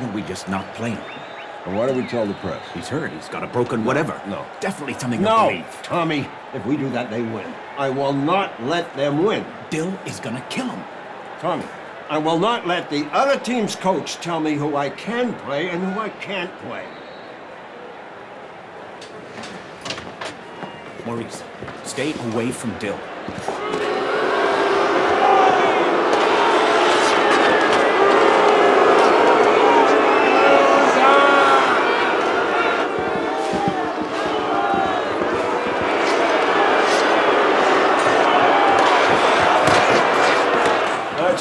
Why don't we just not play him? And why don't we tell the press? He's hurt. He's got a broken whatever. No. Definitely something No, to believe. Tommy. If we do that, they win. I will not let them win. Dill is gonna kill him. Tommy, I will not let the other team's coach tell me who I can play and who I can't play. Maurice, stay away from Dill.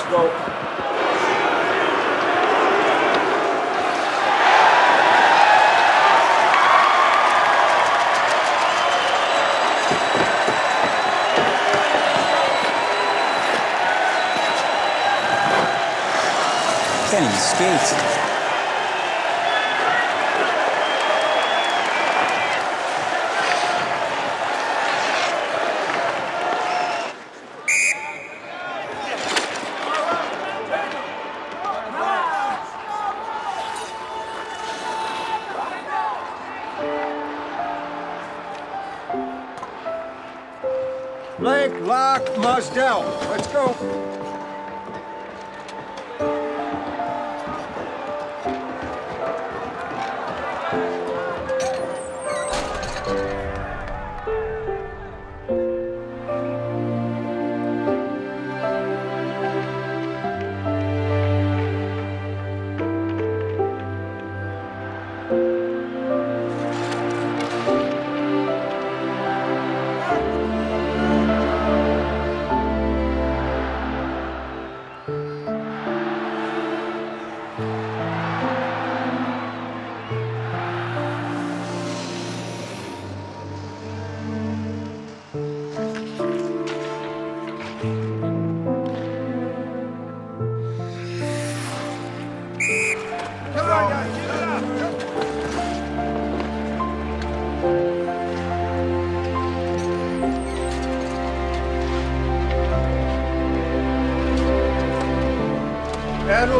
Go. Can't even Blake, Lach, Mosdell. Let's go.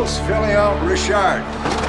Out Richard.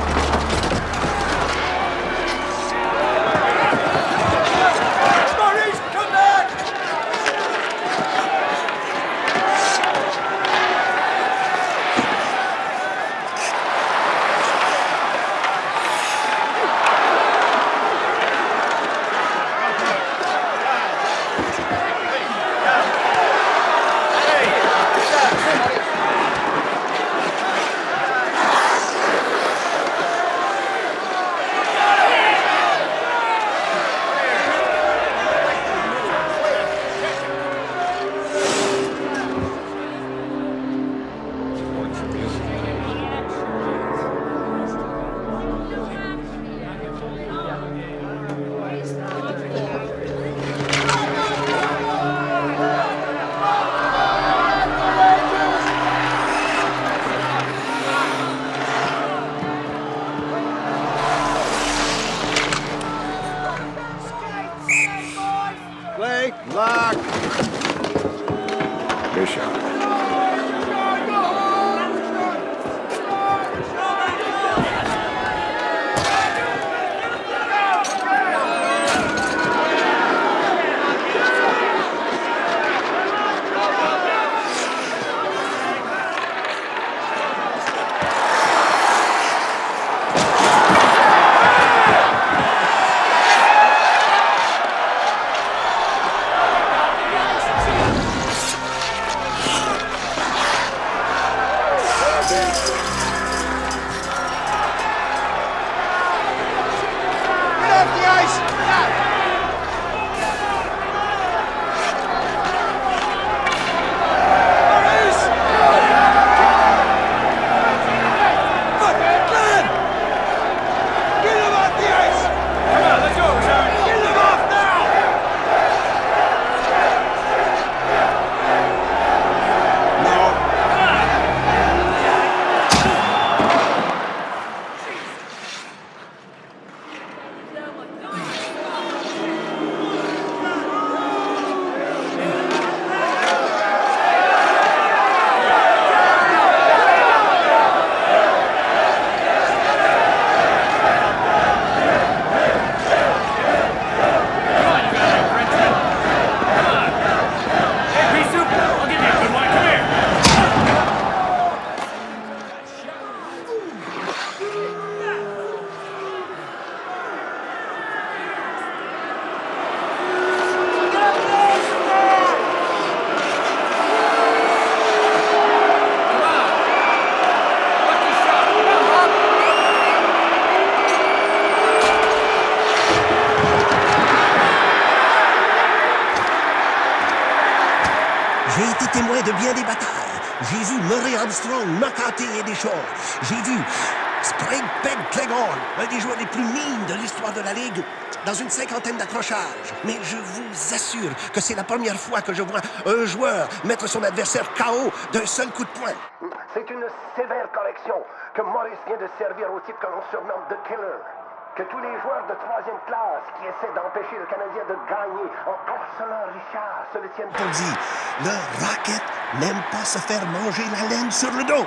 Good shot. Richard. témoin de bien des batailles. J'ai vu Murray Armstrong knockoter des choses. J'ai vu Sprague Peg Cleghorn, un des joueurs les plus mines de l'histoire de la Ligue, dans une cinquantaine d'accrochages. Mais je vous assure que c'est la première fois que je vois un joueur mettre son adversaire KO d'un seul coup de poing. C'est une sévère correction que Morris vient de servir au type que l'on surnomme The Killer. Que tous les joueurs de troisième classe qui essaient d'empêcher le Canadien de gagner en harcelant Richard se le tiennent On dit, le Rocket n'aime pas se faire manger la laine sur le dos.